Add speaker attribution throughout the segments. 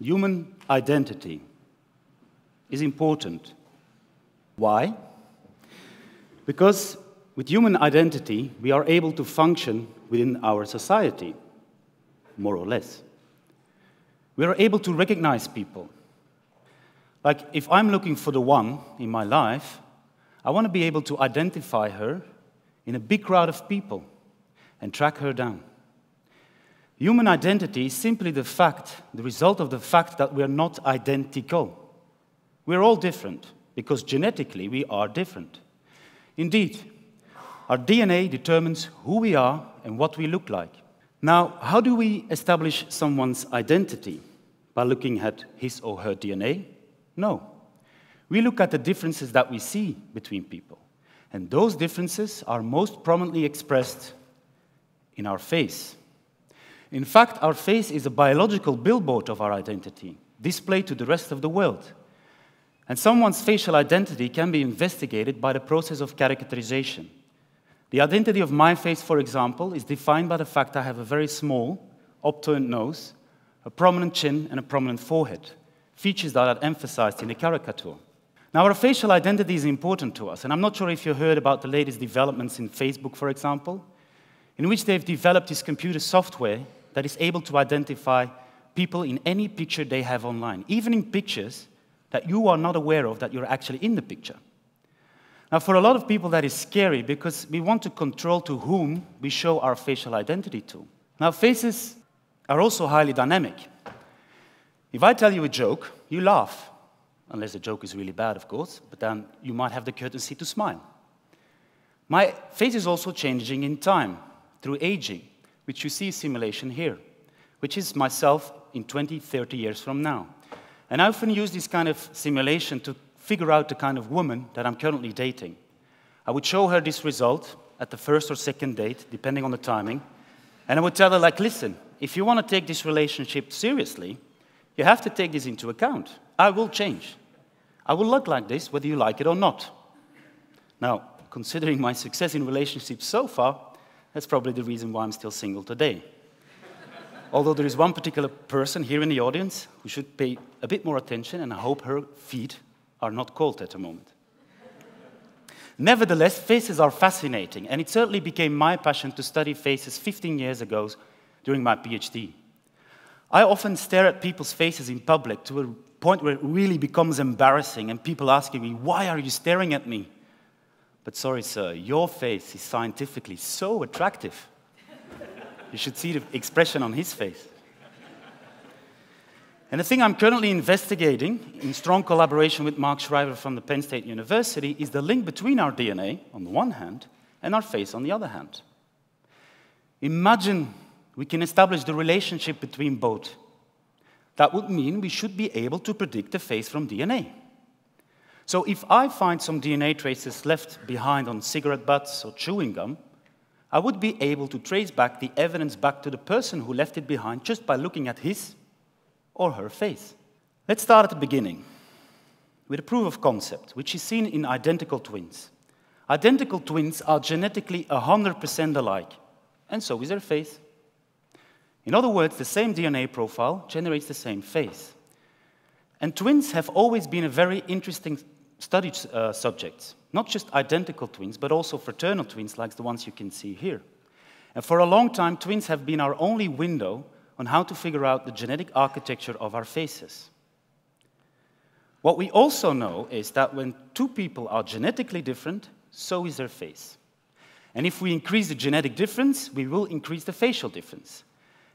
Speaker 1: human identity is important. Why? Because with human identity, we are able to function within our society, more or less. We are able to recognize people. Like, if I'm looking for the one in my life, I want to be able to identify her in a big crowd of people and track her down. Human identity is simply the fact, the result of the fact that we are not identical. We're all different because genetically we are different. Indeed, our DNA determines who we are and what we look like. Now, how do we establish someone's identity? By looking at his or her DNA? No. We look at the differences that we see between people. And those differences are most prominently expressed in our face. In fact, our face is a biological billboard of our identity, displayed to the rest of the world. And someone's facial identity can be investigated by the process of characterization. The identity of my face, for example, is defined by the fact I have a very small, upturned nose, a prominent chin, and a prominent forehead, features that are emphasized in the caricature. Now, our facial identity is important to us, and I'm not sure if you heard about the latest developments in Facebook, for example, in which they've developed this computer software that is able to identify people in any picture they have online, even in pictures that you are not aware of that you're actually in the picture. Now, for a lot of people, that is scary because we want to control to whom we show our facial identity to. Now, faces are also highly dynamic. If I tell you a joke, you laugh, unless the joke is really bad, of course, but then you might have the courtesy to smile. My face is also changing in time through aging which you see a simulation here, which is myself in 20, 30 years from now. And I often use this kind of simulation to figure out the kind of woman that I'm currently dating. I would show her this result at the first or second date, depending on the timing, and I would tell her, like, listen, if you want to take this relationship seriously, you have to take this into account. I will change. I will look like this whether you like it or not. Now, considering my success in relationships so far, that's probably the reason why I'm still single today. Although there is one particular person here in the audience who should pay a bit more attention, and I hope her feet are not cold at the moment. Nevertheless, faces are fascinating, and it certainly became my passion to study faces 15 years ago during my PhD. I often stare at people's faces in public to a point where it really becomes embarrassing, and people asking me, Why are you staring at me? But sorry, sir, your face is scientifically so attractive. you should see the expression on his face. And the thing I'm currently investigating, in strong collaboration with Mark Shriver from the Penn State University, is the link between our DNA, on the one hand, and our face on the other hand. Imagine we can establish the relationship between both. That would mean we should be able to predict the face from DNA. So if I find some DNA traces left behind on cigarette butts or chewing gum, I would be able to trace back the evidence back to the person who left it behind just by looking at his or her face. Let's start at the beginning with a proof of concept, which is seen in identical twins. Identical twins are genetically 100% alike, and so is their face. In other words, the same DNA profile generates the same face. And twins have always been a very interesting studied uh, subjects, not just identical twins, but also fraternal twins like the ones you can see here. And for a long time, twins have been our only window on how to figure out the genetic architecture of our faces. What we also know is that when two people are genetically different, so is their face. And if we increase the genetic difference, we will increase the facial difference.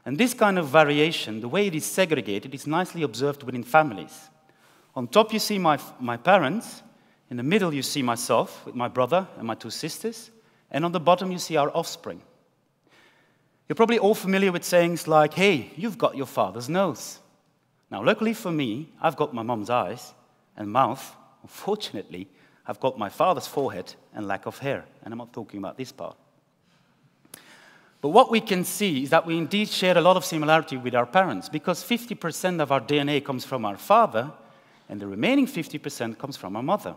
Speaker 1: And this kind of variation, the way it is segregated, is nicely observed within families. On top, you see my, my parents. In the middle, you see myself with my brother and my two sisters. And on the bottom, you see our offspring. You're probably all familiar with sayings like, hey, you've got your father's nose. Now, luckily for me, I've got my mom's eyes and mouth. Unfortunately, I've got my father's forehead and lack of hair. And I'm not talking about this part. But what we can see is that we indeed share a lot of similarity with our parents because 50% of our DNA comes from our father and the remaining 50% comes from our mother.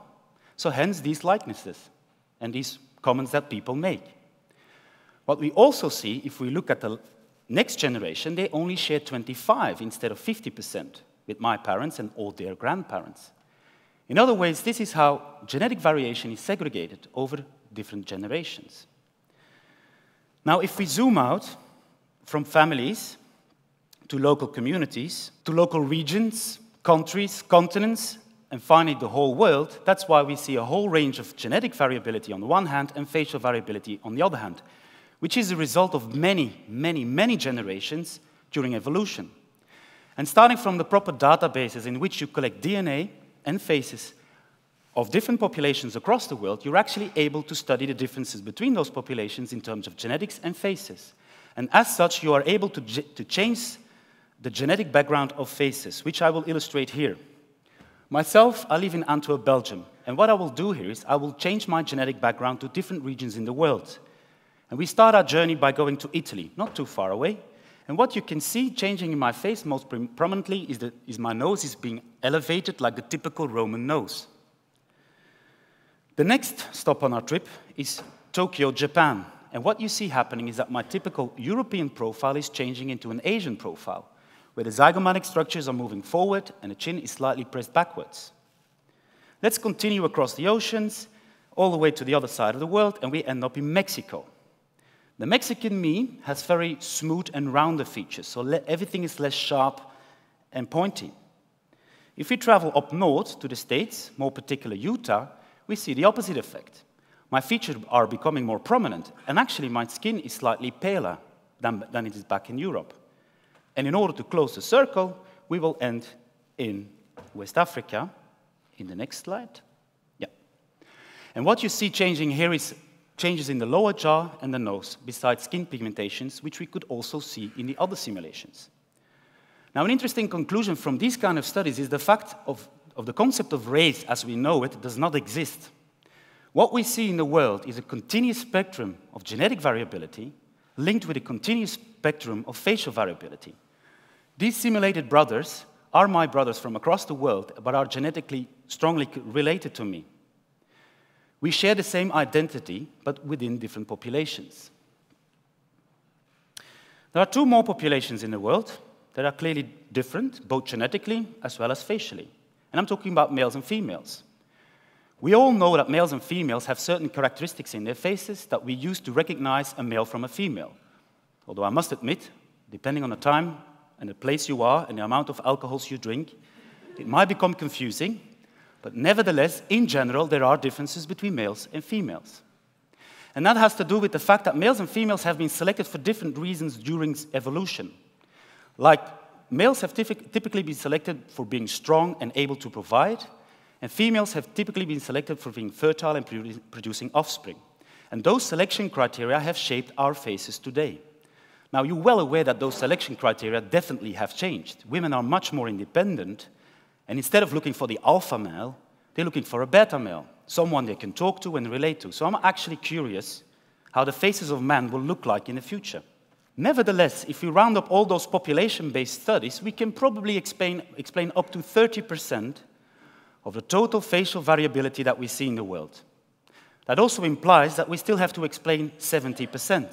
Speaker 1: So hence these likenesses and these comments that people make. What we also see, if we look at the next generation, they only share 25 instead of 50%. with my parents and all their grandparents. In other words, this is how genetic variation is segregated over different generations. Now, if we zoom out from families to local communities, to local regions, countries, continents, and finally the whole world, that's why we see a whole range of genetic variability on the one hand and facial variability on the other hand, which is the result of many, many, many generations during evolution. And starting from the proper databases in which you collect DNA and faces of different populations across the world, you're actually able to study the differences between those populations in terms of genetics and faces. And as such, you are able to, to change the genetic background of faces, which I will illustrate here. Myself, I live in Antwerp, Belgium, and what I will do here is I will change my genetic background to different regions in the world. And we start our journey by going to Italy, not too far away. And what you can see changing in my face most prominently is, that is my nose is being elevated like the typical Roman nose. The next stop on our trip is Tokyo, Japan. And what you see happening is that my typical European profile is changing into an Asian profile, where the zygomatic structures are moving forward and the chin is slightly pressed backwards. Let's continue across the oceans, all the way to the other side of the world, and we end up in Mexico. The Mexican me has very smooth and rounder features, so everything is less sharp and pointy. If we travel up north to the States, more particularly Utah, we see the opposite effect. My features are becoming more prominent, and actually my skin is slightly paler than, than it is back in Europe. And in order to close the circle, we will end in West Africa. In the next slide. Yeah. And what you see changing here is changes in the lower jaw and the nose, besides skin pigmentations, which we could also see in the other simulations. Now, an interesting conclusion from these kind of studies is the fact of of the concept of race as we know it does not exist. What we see in the world is a continuous spectrum of genetic variability linked with a continuous spectrum of facial variability. These simulated brothers are my brothers from across the world, but are genetically strongly related to me. We share the same identity, but within different populations. There are two more populations in the world that are clearly different, both genetically as well as facially. And I'm talking about males and females. We all know that males and females have certain characteristics in their faces that we use to recognize a male from a female. Although I must admit, depending on the time and the place you are and the amount of alcohols you drink, it might become confusing, but nevertheless, in general, there are differences between males and females. And that has to do with the fact that males and females have been selected for different reasons during evolution. Like males have typically been selected for being strong and able to provide, and females have typically been selected for being fertile and producing offspring. And those selection criteria have shaped our faces today. Now, you're well aware that those selection criteria definitely have changed. Women are much more independent, and instead of looking for the alpha male, they're looking for a beta male, someone they can talk to and relate to. So I'm actually curious how the faces of men will look like in the future. Nevertheless, if we round up all those population-based studies, we can probably explain, explain up to 30% of the total facial variability that we see in the world. That also implies that we still have to explain 70%.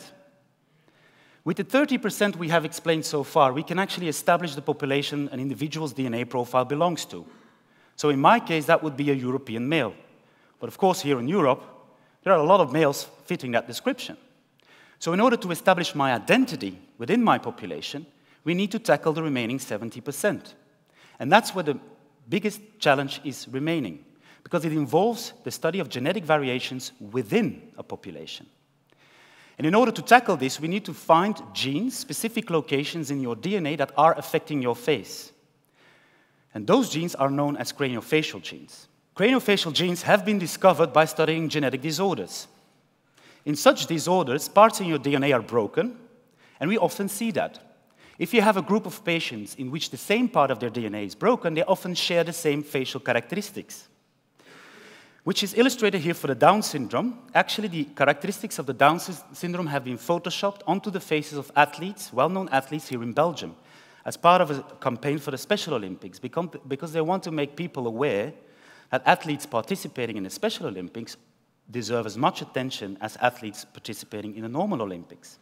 Speaker 1: With the 30% we have explained so far, we can actually establish the population an individual's DNA profile belongs to. So in my case, that would be a European male. But of course, here in Europe, there are a lot of males fitting that description. So in order to establish my identity within my population, we need to tackle the remaining 70%. And that's where the biggest challenge is remaining, because it involves the study of genetic variations within a population. And in order to tackle this, we need to find genes, specific locations in your DNA that are affecting your face. And those genes are known as craniofacial genes. Craniofacial genes have been discovered by studying genetic disorders. In such disorders, parts in your DNA are broken, and we often see that. If you have a group of patients in which the same part of their DNA is broken, they often share the same facial characteristics. Which is illustrated here for the Down syndrome. Actually, the characteristics of the Down syndrome have been photoshopped onto the faces of athletes, well known athletes here in Belgium, as part of a campaign for the Special Olympics, because they want to make people aware that athletes participating in the Special Olympics deserve as much attention as athletes participating in the normal Olympics.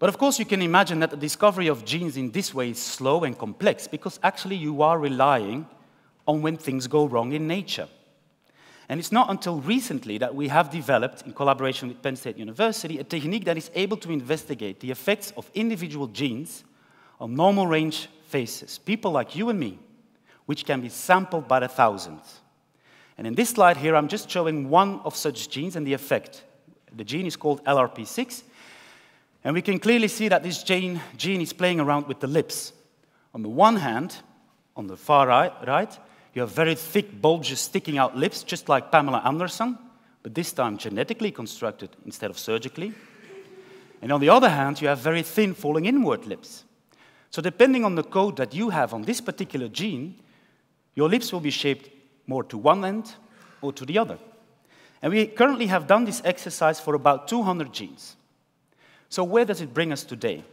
Speaker 1: But of course, you can imagine that the discovery of genes in this way is slow and complex because actually you are relying on when things go wrong in nature. And it's not until recently that we have developed, in collaboration with Penn State University, a technique that is able to investigate the effects of individual genes on normal range faces, people like you and me, which can be sampled by the thousands. And in this slide here, I'm just showing one of such genes and the effect. The gene is called LRP6, and we can clearly see that this gene, gene is playing around with the lips. On the one hand, on the far right, right, you have very thick bulges sticking out lips, just like Pamela Anderson, but this time genetically constructed instead of surgically. And on the other hand, you have very thin falling inward lips. So depending on the code that you have on this particular gene, your lips will be shaped more to one end or to the other. And we currently have done this exercise for about 200 genes. So where does it bring us today?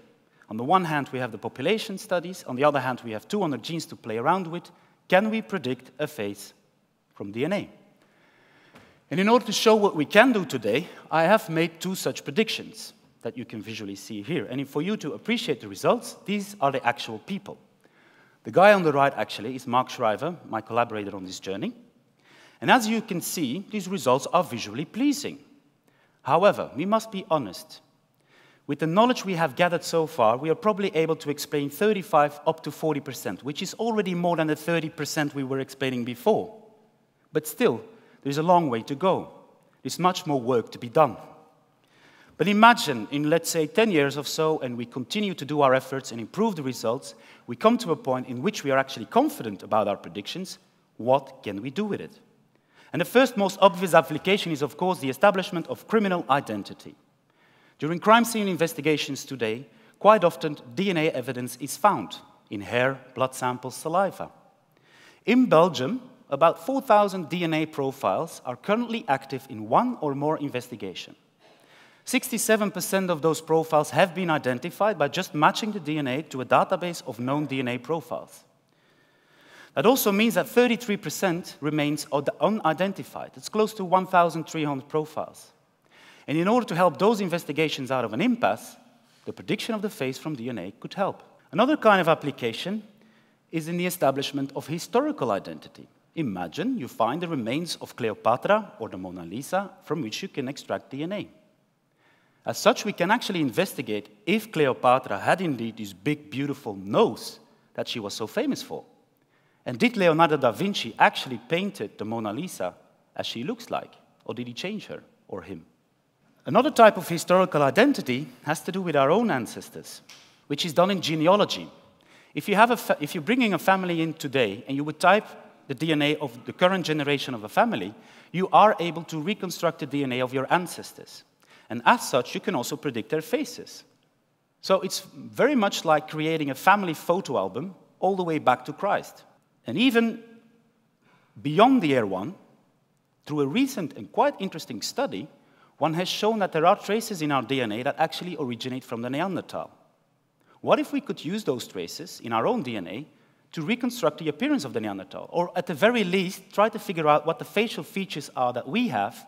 Speaker 1: On the one hand, we have the population studies. On the other hand, we have 200 genes to play around with. Can we predict a face from DNA? And in order to show what we can do today, I have made two such predictions that you can visually see here. And for you to appreciate the results, these are the actual people. The guy on the right, actually, is Mark Shriver, my collaborator on this journey. And as you can see, these results are visually pleasing. However, we must be honest. With the knowledge we have gathered so far, we are probably able to explain 35 up to 40%, which is already more than the 30% we were explaining before. But still, there is a long way to go. There's much more work to be done. But imagine in, let's say, 10 years or so, and we continue to do our efforts and improve the results, we come to a point in which we are actually confident about our predictions. What can we do with it? And the first most obvious application is, of course, the establishment of criminal identity. During crime scene investigations today, quite often DNA evidence is found in hair, blood samples, saliva. In Belgium, about 4,000 DNA profiles are currently active in one or more investigation. 67% of those profiles have been identified by just matching the DNA to a database of known DNA profiles. That also means that 33% remains unidentified. It's close to 1,300 profiles. And in order to help those investigations out of an impasse, the prediction of the face from DNA could help. Another kind of application is in the establishment of historical identity. Imagine you find the remains of Cleopatra or the Mona Lisa from which you can extract DNA. As such, we can actually investigate if Cleopatra had indeed this big, beautiful nose that she was so famous for. And did Leonardo da Vinci actually painted the Mona Lisa as she looks like? Or did he change her or him? Another type of historical identity has to do with our own ancestors, which is done in genealogy. If, you have a if you're bringing a family in today and you would type the DNA of the current generation of a family, you are able to reconstruct the DNA of your ancestors. And as such, you can also predict their faces. So it's very much like creating a family photo album all the way back to Christ. And even beyond the year one, through a recent and quite interesting study, one has shown that there are traces in our DNA that actually originate from the Neanderthal. What if we could use those traces in our own DNA to reconstruct the appearance of the Neanderthal? Or at the very least, try to figure out what the facial features are that we have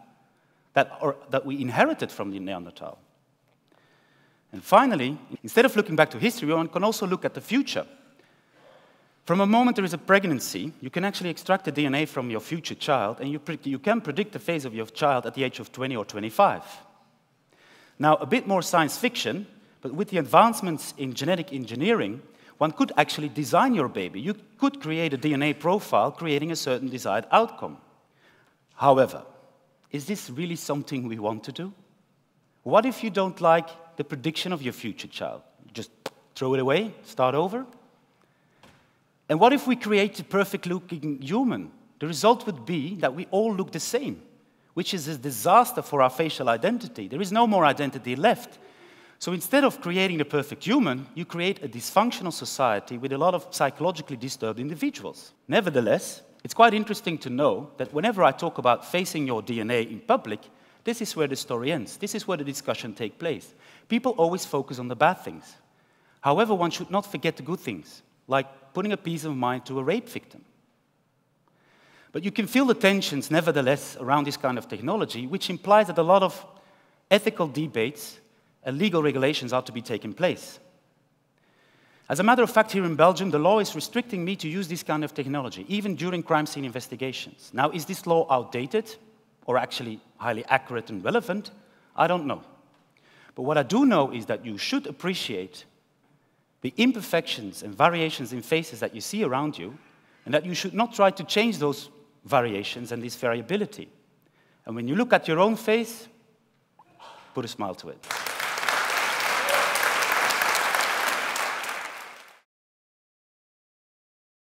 Speaker 1: that, or, that we inherited from the Neanderthal. And finally, instead of looking back to history, one can also look at the future. From a moment there is a pregnancy, you can actually extract the DNA from your future child, and you, you can predict the phase of your child at the age of 20 or 25. Now, a bit more science fiction, but with the advancements in genetic engineering, one could actually design your baby. You could create a DNA profile creating a certain desired outcome. However, is this really something we want to do? What if you don't like the prediction of your future child? Just throw it away, start over? And what if we create a perfect looking human? The result would be that we all look the same, which is a disaster for our facial identity. There is no more identity left. So instead of creating the perfect human, you create a dysfunctional society with a lot of psychologically disturbed individuals. Nevertheless, it's quite interesting to know that whenever I talk about facing your DNA in public, this is where the story ends. This is where the discussion takes place. People always focus on the bad things. However, one should not forget the good things like putting a peace of mind to a rape victim. But you can feel the tensions, nevertheless, around this kind of technology, which implies that a lot of ethical debates and legal regulations are to be taken place. As a matter of fact, here in Belgium, the law is restricting me to use this kind of technology, even during crime scene investigations. Now, is this law outdated or actually highly accurate and relevant? I don't know. But what I do know is that you should appreciate the imperfections and variations in faces that you see around you, and that you should not try to change those variations and this variability. And when you look at your own face, put a smile to it.